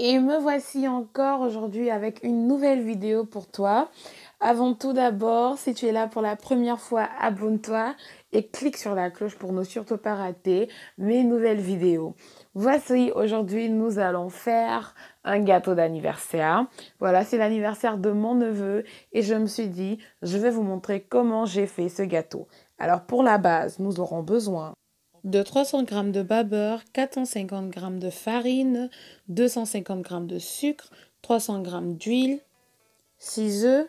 Et me voici encore aujourd'hui avec une nouvelle vidéo pour toi. Avant tout d'abord, si tu es là pour la première fois, abonne-toi et clique sur la cloche pour ne surtout pas rater mes nouvelles vidéos. Voici, aujourd'hui, nous allons faire un gâteau d'anniversaire. Voilà, c'est l'anniversaire de mon neveu et je me suis dit, je vais vous montrer comment j'ai fait ce gâteau. Alors pour la base, nous aurons besoin de 300 g de beurre, 450 g de farine, 250 g de sucre, 300 g d'huile, 6 œufs,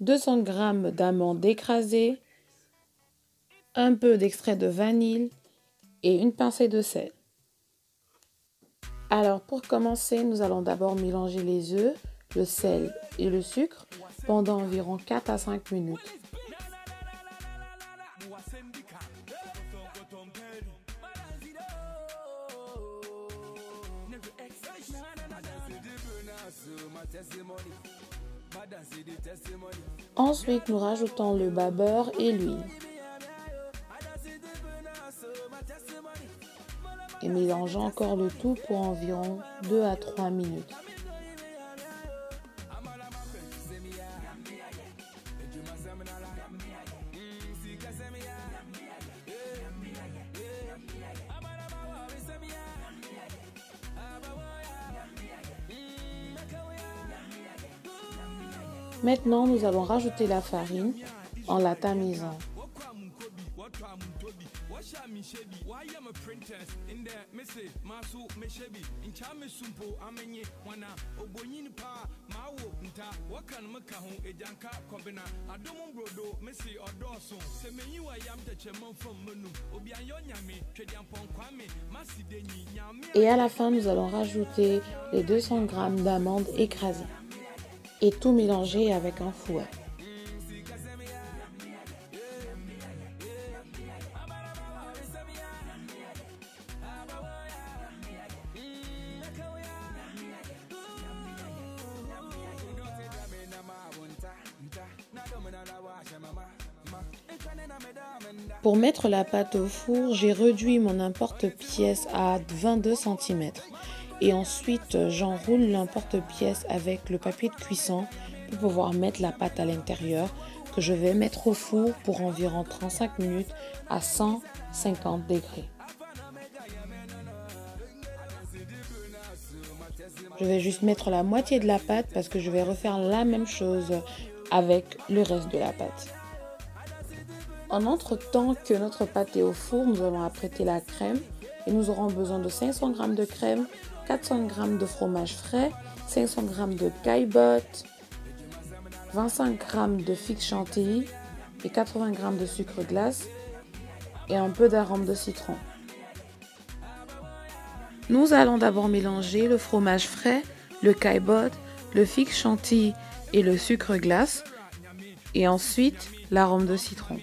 200 g d'amandes écrasées, un peu d'extrait de vanille et une pincée de sel. Alors pour commencer, nous allons d'abord mélanger les œufs, le sel et le sucre pendant environ 4 à 5 minutes. Ensuite, nous rajoutons le beurre et l'huile. Et mélangeons encore le tout pour environ 2 à 3 minutes. Maintenant, nous allons rajouter la farine en la tamisant. Et à la fin, nous allons rajouter les 200 g d'amandes écrasées. Et tout mélanger avec un fouet. Pour mettre la pâte au four, j'ai réduit mon importe-pièce à 22 cm. Et ensuite, j'enroule l'emporte-pièce avec le papier de cuisson pour pouvoir mettre la pâte à l'intérieur que je vais mettre au four pour environ 35 minutes à 150 degrés. Je vais juste mettre la moitié de la pâte parce que je vais refaire la même chose avec le reste de la pâte. En entre-temps que notre pâte est au four, nous allons apprêter la crème et nous aurons besoin de 500 g de crème, 400 g de fromage frais, 500 g de caillebotte, 25 g de figue chantilly et 80 g de sucre glace et un peu d'arôme de citron. Nous allons d'abord mélanger le fromage frais, le caillebotte, le figue chantilly et le sucre glace et ensuite l'arôme de citron.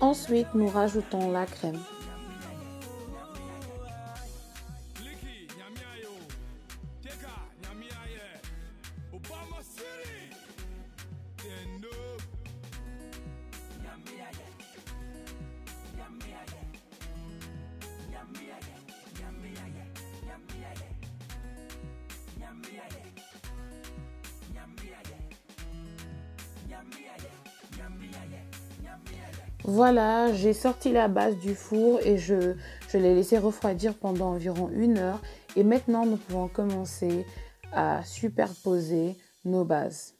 Ensuite, nous rajoutons la crème. Voilà, j'ai sorti la base du four et je, l'ai laissé refroidir pendant environ une heure. Et maintenant, nous pouvons commencer à superposer nos bases.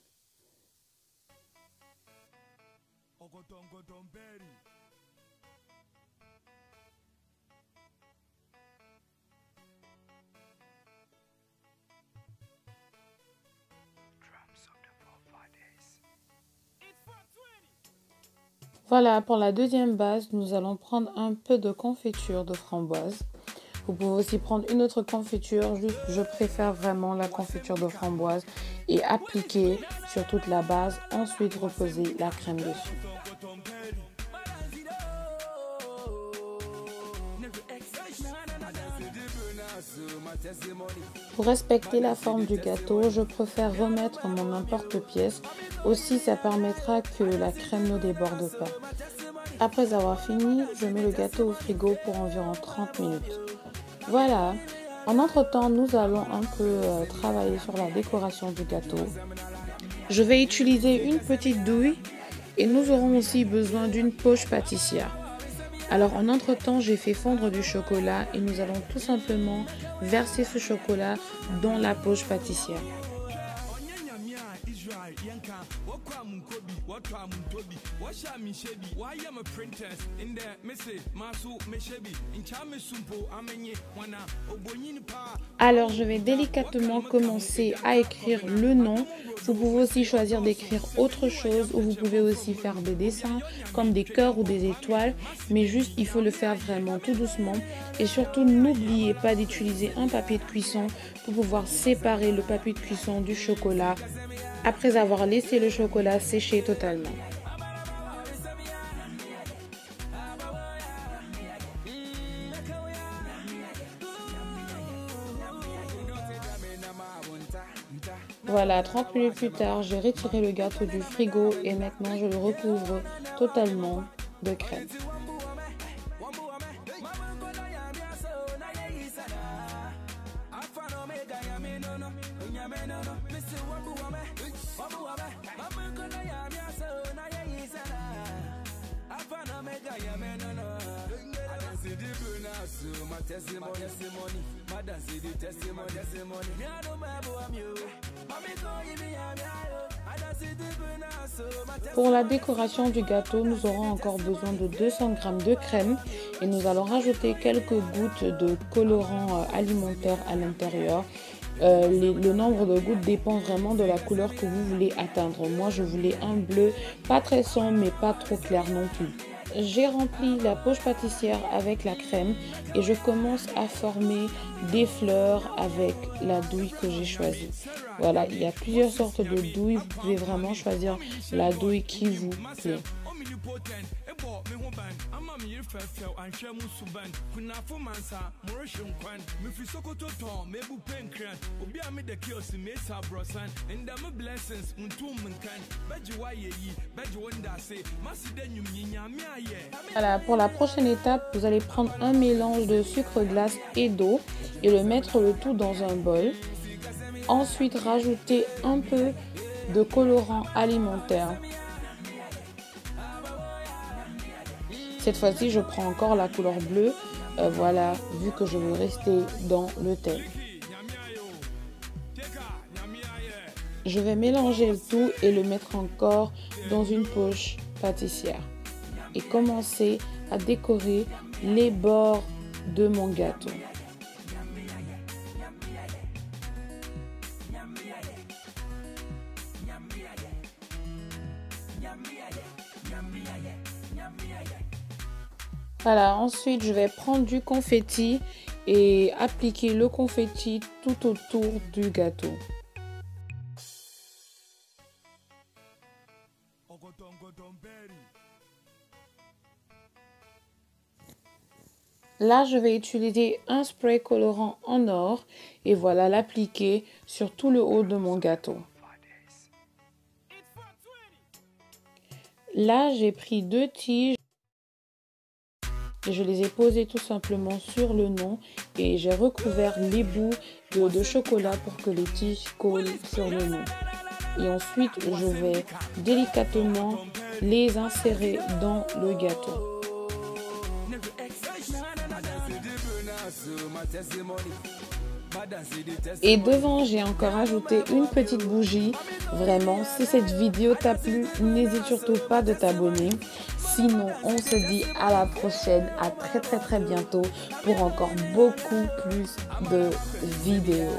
Voilà, pour la deuxième base, nous allons prendre un peu de confiture de framboise. Vous pouvez aussi prendre une autre confiture, juste je préfère vraiment la confiture de framboise et appliquer sur toute la base, ensuite reposer la crème dessus. Pour respecter la forme du gâteau, je préfère remettre mon emporte-pièce. Aussi, ça permettra que la crème ne déborde pas. Après avoir fini, je mets le gâteau au frigo pour environ 30 minutes. Voilà. En entre-temps, nous allons un peu euh, travailler sur la décoration du gâteau. Je vais utiliser une petite douille et nous aurons aussi besoin d'une poche pâtissière. Alors en entre-temps, j'ai fait fondre du chocolat et nous allons tout simplement verser ce chocolat dans la poche pâtissière. Alors je vais délicatement commencer à écrire le nom. Vous pouvez aussi choisir d'écrire autre chose ou vous pouvez aussi faire des dessins comme des cœurs ou des étoiles. Mais juste il faut le faire vraiment tout doucement. Et surtout n'oubliez pas d'utiliser un papier de cuisson pour pouvoir séparer le papier de cuisson du chocolat après avoir laissé le chocolat sécher totalement. Voilà, 30 minutes plus tard, j'ai retiré le gâteau du frigo et maintenant je le recouvre totalement de crème. Pour la décoration du gâteau, nous aurons encore besoin de 200 g de crème et nous allons rajouter quelques gouttes de colorant euh, alimentaire à l'intérieur. Euh, le nombre de gouttes dépend vraiment de la couleur que vous voulez atteindre. Moi, je voulais un bleu pas très sombre mais pas trop clair non plus. J'ai rempli la poche pâtissière avec la crème et je commence à former des fleurs avec la douille que j'ai choisie. Voilà, il y a plusieurs sortes de douilles. Vous pouvez vraiment choisir la douille qui vous plaît. Voilà, pour la prochaine étape, vous allez prendre un mélange de sucre glace et d'eau et le mettre le tout dans un bol. Ensuite, rajouter un peu de colorant alimentaire. Cette fois-ci, je prends encore la couleur bleue. Euh, voilà, vu que je veux rester dans le thème. Je vais mélanger le tout et le mettre encore dans une poche pâtissière. Et commencer à décorer les bords de mon gâteau. Voilà, ensuite je vais prendre du confetti et appliquer le confetti tout autour du gâteau. Là, je vais utiliser un spray colorant en or et voilà l'appliquer sur tout le haut de mon gâteau. Là, j'ai pris deux tiges et je les ai posées tout simplement sur le nom et j'ai recouvert les bouts de, chocolat pour que les tiges collent sur le nom. Et ensuite, je vais délicatement les insérer dans le gâteau. Et devant, j'ai encore ajouté une petite bougie. Vraiment, si cette vidéo t'a plu, n'hésite surtout pas de t'abonner. Sinon, on se dit à la prochaine, à très très très bientôt pour encore beaucoup plus de vidéos.